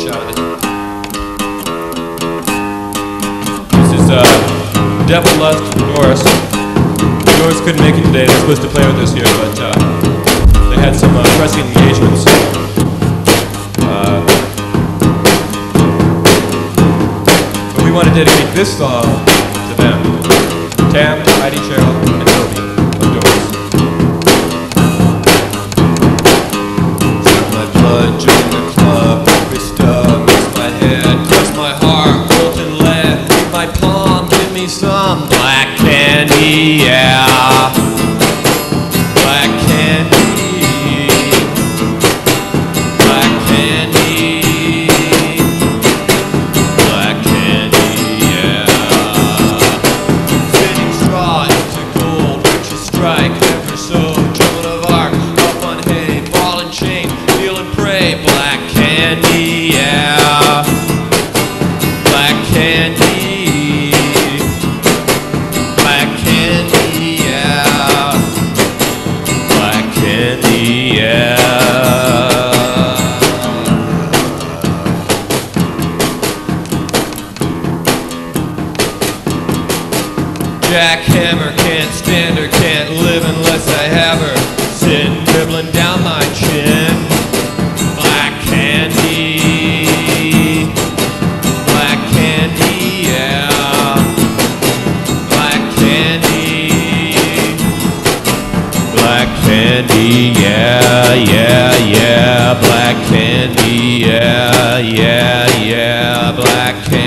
salad. This is uh, Devil Lust from Doris. Doris couldn't make it today. They're supposed to play with us here, but uh, they had some uh, pressing engagements. Uh, but we want to dedicate this song to them. Tam, Heidi, Cheryl, Jackhammer can't stand her, can't live unless I have her. Sitting dribbling down my chin. Black candy. Black candy, yeah. Black candy. Black candy, yeah, yeah, yeah. Black candy, yeah, yeah, yeah. Black candy,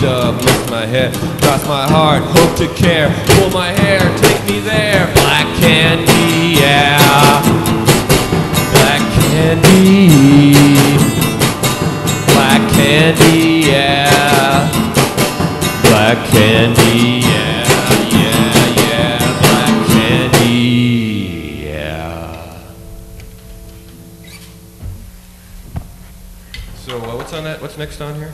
dub, lift my head, cross my heart, hope to care, pull my hair, take me there. Black candy, yeah. Black candy. Black candy, yeah. Black candy, yeah, yeah, yeah. Black candy, yeah. So uh, what's on that? What's next on here?